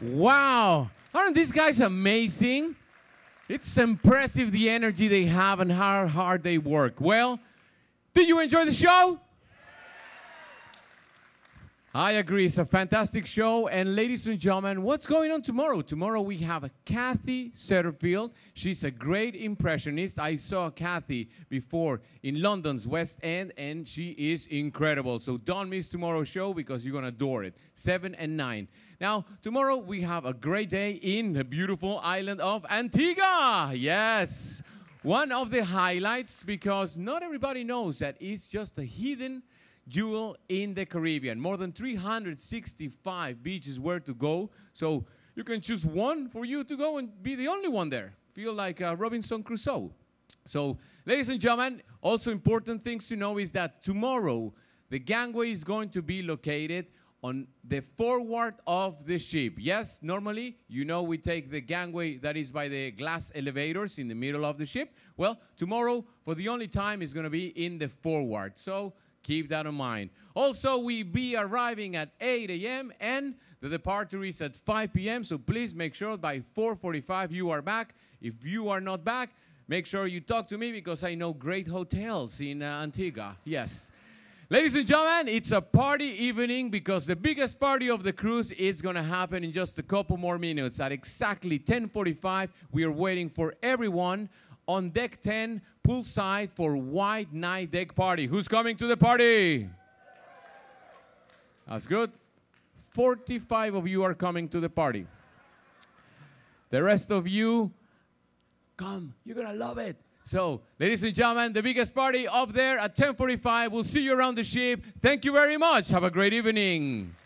Wow. Aren't these guys amazing? It's impressive the energy they have and how hard they work. Well, did you enjoy the show? I agree. It's a fantastic show. And ladies and gentlemen, what's going on tomorrow? Tomorrow we have Kathy Setterfield. She's a great impressionist. I saw Kathy before in London's West End, and she is incredible. So don't miss tomorrow's show because you're going to adore it. 7 and 9. Now, tomorrow we have a great day in the beautiful island of Antigua. Yes. One of the highlights because not everybody knows that it's just a hidden jewel in the Caribbean. More than 365 beaches where to go. So you can choose one for you to go and be the only one there. Feel like uh, Robinson Crusoe. So, ladies and gentlemen, also important things to know is that tomorrow the gangway is going to be located on the forward of the ship. Yes, normally, you know, we take the gangway that is by the glass elevators in the middle of the ship. Well, tomorrow, for the only time, is going to be in the forward. So keep that in mind. Also, we be arriving at 8 a.m. and the departure is at 5 p.m. So please make sure by 4:45 you are back. If you are not back, make sure you talk to me because I know great hotels in uh, Antigua. Yes. Ladies and gentlemen, it's a party evening because the biggest party of the cruise is going to happen in just a couple more minutes. At exactly 10:45, we are waiting for everyone on deck 10 poolside for White Night Deck Party. Who's coming to the party? That's good. 45 of you are coming to the party. The rest of you, come. You're going to love it. So, ladies and gentlemen, the biggest party up there at 1045. We'll see you around the ship. Thank you very much. Have a great evening.